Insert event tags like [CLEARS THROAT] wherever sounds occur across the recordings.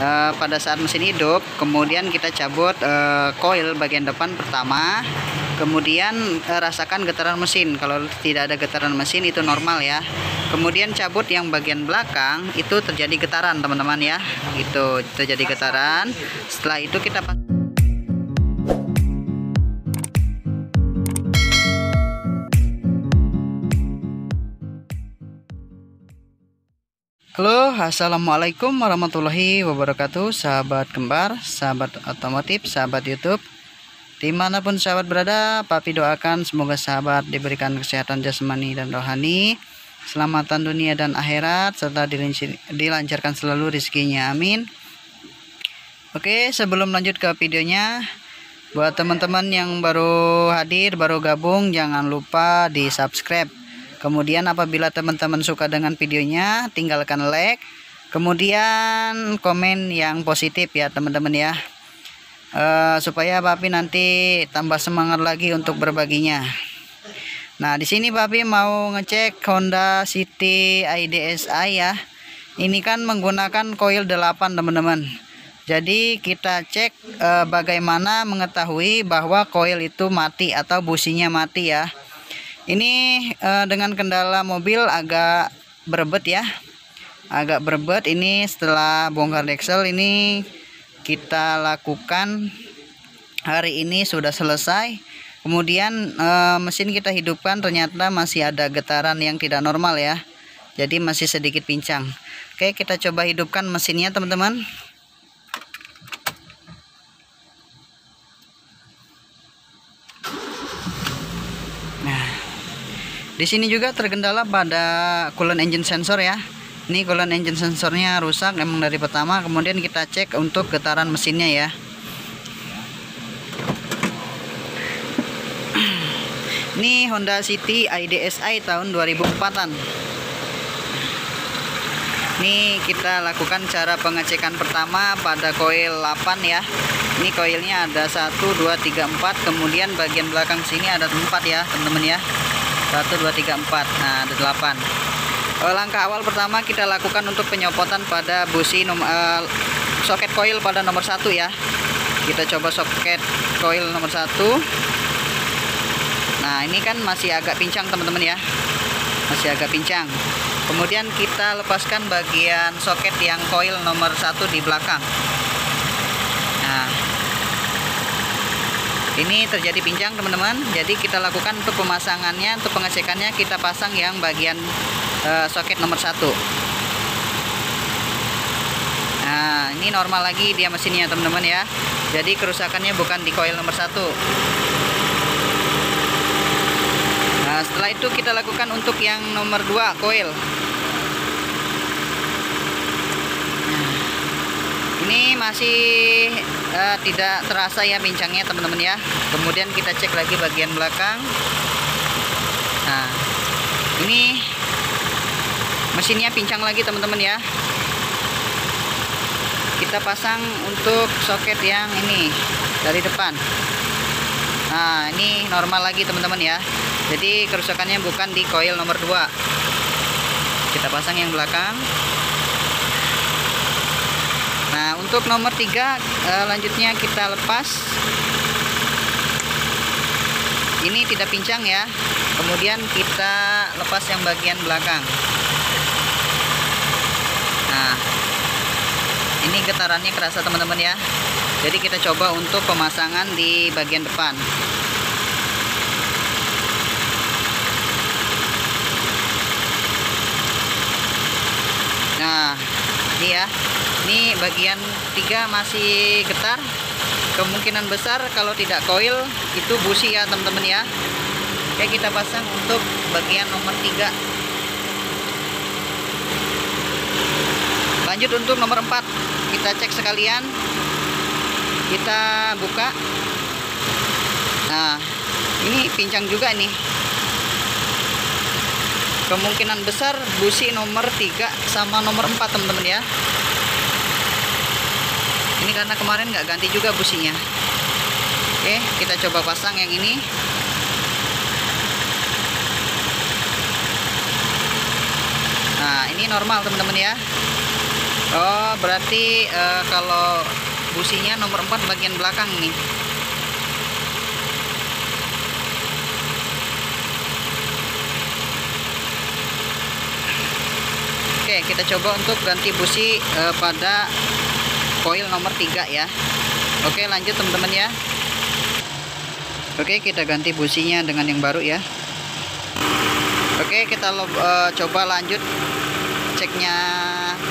uh, pada saat mesin hidup kemudian kita cabut uh, coil bagian depan pertama kemudian uh, rasakan getaran mesin. Kalau tidak ada getaran mesin itu normal ya. Kemudian cabut yang bagian belakang itu terjadi getaran teman-teman ya. Itu terjadi getaran. Setelah itu kita Halo assalamualaikum warahmatullahi wabarakatuh sahabat kembar sahabat otomotif sahabat YouTube. Di mana pun sahabat berada papi doakan semoga sahabat diberikan kesehatan jasmani dan rohani selamatan dunia dan akhirat serta dilancarkan selalu rezekinya amin. Oke sebelum lanjut ke videonya buat teman-teman yang baru hadir baru gabung jangan lupa di subscribe Kemudian apabila teman-teman suka dengan videonya, tinggalkan like. Kemudian komen yang positif ya teman-teman ya. Uh, supaya Papi nanti tambah semangat lagi untuk berbaginya. Nah, di sini Papi mau ngecek Honda City IDSI ya. Ini kan menggunakan coil 8 teman-teman. Jadi kita cek uh, bagaimana mengetahui bahwa coil itu mati atau businya mati ya ini uh, dengan kendala mobil agak berebet ya. Agak berebet. Ini setelah bongkar deksel ini kita lakukan. Hari ini sudah selesai. Kemudian uh, mesin kita hidupkan ternyata masih ada getaran yang tidak normal ya. Jadi masih sedikit pincang. Oke kita coba hidupkan mesinnya teman-teman Di sini juga terkendala pada coolant engine sensor ya. Ini coolant engine sensornya rusak emang dari pertama. Kemudian kita cek untuk getaran mesinnya ya. [CLEARS THROAT] Ini Honda City IDSI tahun 2004-an. Ini kita lakukan cara pengecekan pertama pada coil 8 ya. Ini coilnya ada 1 2 3 4, kemudian bagian belakang sini ada 4 ya, teman-teman ya. 1 2 3 4 nah ada 8 langkah awal pertama kita lakukan untuk penyopotan pada busi nomor uh, soket coil pada nomor satu ya. Kita coba soket coil nomor satu. Nah ini kan masih agak pincang teman-teman ya. Masih agak pincang. Kemudian kita lepaskan bagian soket yang coil nomor satu di belakang. Nah ini terjadi pincang teman-teman. Jadi kita lakukan untuk pemasangannya untuk pengecekannya kita pasang yang bagian uh, soket nomor satu. Nah ini normal lagi dia mesinnya teman-teman ya. Jadi kerusakannya bukan di coil nomor satu. Nah setelah itu kita lakukan untuk yang nomor dua coil ini masih uh, tidak terasa ya bincangnya teman-teman ya. Kemudian kita cek lagi bagian belakang. Nah ini mesinnya pincang lagi teman-teman ya. Kita pasang untuk soket yang ini dari depan. Nah ini normal lagi teman-teman ya. Jadi kerusakannya bukan di coil nomor 2 kita pasang yang belakang untuk nomor tiga uh, lanjutnya kita lepas. Ini tidak pincang ya. Kemudian kita lepas yang bagian belakang. Nah ini getarannya kerasa teman-teman ya. Jadi kita coba untuk pemasangan di bagian depan. Nah ini ya ini bagian tiga masih getar. Kemungkinan besar kalau tidak coil itu busi ya teman-teman ya. Oke kita pasang untuk bagian nomor tiga. Lanjut untuk nomor 4 kita cek sekalian. Kita buka. Nah ini pincang juga nih. Kemungkinan besar busi nomor 3 sama nomor 4 teman-teman ya ini karena kemarin nggak ganti juga businya. Oke kita coba pasang yang ini. Nah ini normal teman-teman ya. Oh berarti uh, kalau businya nomor 4 bagian belakang nih. Oke kita coba untuk ganti busi uh, pada koil nomor 3 ya. Oke lanjut teman-teman ya. Oke kita ganti businya dengan yang baru ya. Oke kita uh, coba lanjut ceknya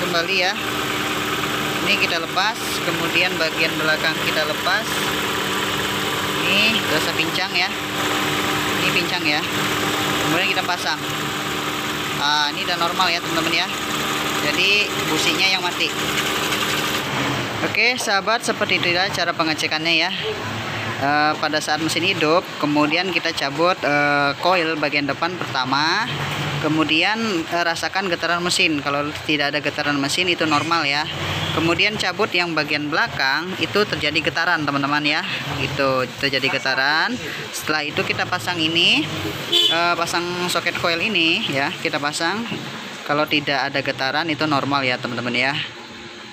kembali ya. Ini kita lepas kemudian bagian belakang kita lepas. Ini dosa pincang ya. Ini pincang ya. Kemudian kita pasang. Nah, ini udah normal ya teman-teman ya. Jadi businya yang mati oke sahabat seperti itu ya cara pengecekannya ya. Uh, pada saat mesin hidup kemudian kita cabut uh, coil bagian depan pertama. Kemudian uh, rasakan getaran mesin. Kalau tidak ada getaran mesin itu normal ya. Kemudian cabut yang bagian belakang itu terjadi getaran teman-teman ya. Itu terjadi getaran. Setelah itu kita pasang ini uh, pasang soket coil ini ya kita pasang. Kalau tidak ada getaran itu normal ya teman-teman ya.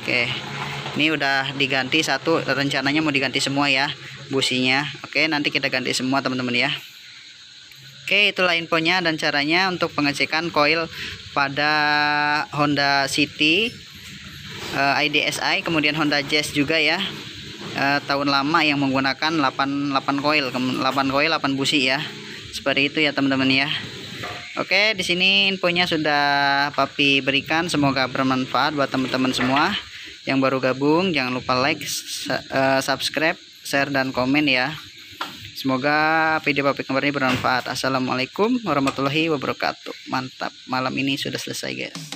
Oke ini udah diganti satu rencananya mau diganti semua ya businya. Oke nanti kita ganti semua teman-teman ya. Oke itulah infonya dan caranya untuk pengecekan coil pada Honda City uh, eh, IDSI kemudian Honda Jazz juga ya. Uh, tahun lama yang menggunakan 8 8 coil 8 coil 8 busi ya. Seperti itu ya teman-teman ya. Oke, di sini infonya sudah Papi berikan. Semoga bermanfaat buat teman-teman semua yang baru gabung jangan lupa like uh, subscribe share dan komen ya. Semoga video papi kembar ini bermanfaat. Assalamualaikum warahmatullahi wabarakatuh. Mantap malam ini sudah selesai guys